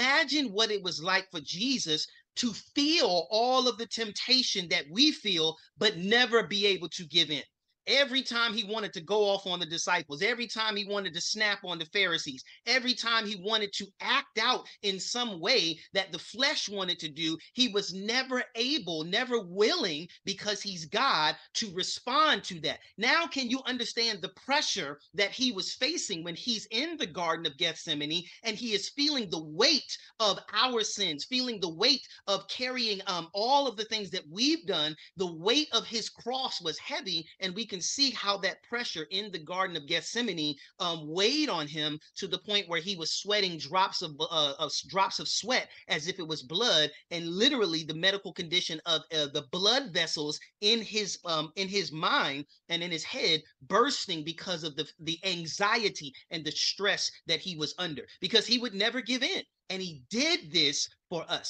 imagine what it was like for Jesus to feel all of the temptation that we feel, but never be able to give in. Every time he wanted to go off on the disciples, every time he wanted to snap on the Pharisees, every time he wanted to act out in some way that the flesh wanted to do, he was never able, never willing, because he's God, to respond to that. Now, can you understand the pressure that he was facing when he's in the Garden of Gethsemane and he is feeling the weight of our sins, feeling the weight of carrying um, all of the things that we've done? The weight of his cross was heavy, and we can see how that pressure in the Garden of Gethsemane um, weighed on him to the point where he was sweating drops of, uh, of drops of sweat as if it was blood, and literally the medical condition of uh, the blood vessels in his um, in his mind and in his head bursting because of the the anxiety and the stress that he was under, because he would never give in, and he did this for us.